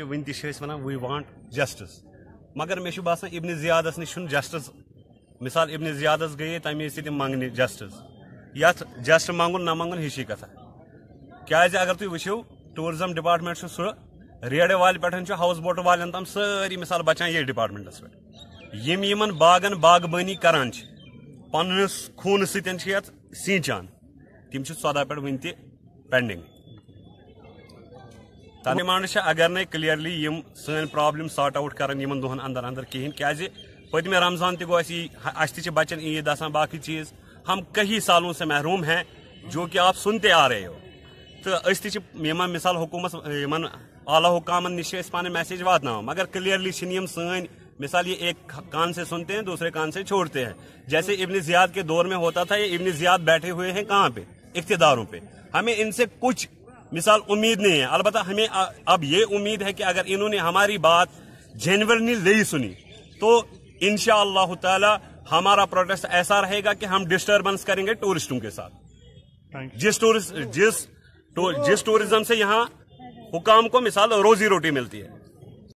One we want justice मगर मे बसान इब्न जियादस नश जस्टिस मिसाल, इब्न जियादस गए तमे तम मंगने जस्टिस यथ जस्ट मंगुन, न मंगुन, हिशी कथा क्या अगर तुम वो टूरिज़्म डिपार्टमेंट सह रेड वाल पे हाउस बोट वाल तम सारी मिसाल बचान ये डिपार्टमेंटस पे यम बागन बागबानी करान पन्नस खून सींचान। तम चौदह पे वन पेंडिंग डिमांड अगर न क्लियरली सन प्रॉब्लम सॉर्ट आउट कर दोहन अंदर अंदर कहें क्या पदमे रमज़ान तक अस बचन ईद आ बाकी चीज़ हम कई सालों से महरूम हैं जो कि आप सुनते आ रहे हो तो तमन मिसाल हुकूमत इन आला हुकाम नश पान मैसेज वात मगर क्लियरली सन मिसाल ये एक कान से सुनते हैं दूसरे कान से छोड़ते हैं जैसे इब्न जियाद के दौर में होता था ये इब्न जियाद बैठे हुए हैं कहाँ पे इकतदारों पे हमें इनसे कुछ मिसाल उम्मीद नहीं है। अलबत् हमें अब ये उम्मीद है कि अगर इन्होंने हमारी बात जेनवरली नहीं सुनी तो इनशा ताला हमारा प्रोटेस्ट ऐसा रहेगा कि हम डिस्टर्बेंस करेंगे टूरिस्टों के साथ। जिस टूरिस्ट जिस तो, जिस टूरिज़्म से यहाँ हुकाम को मिसाल रोजी रोटी मिलती है।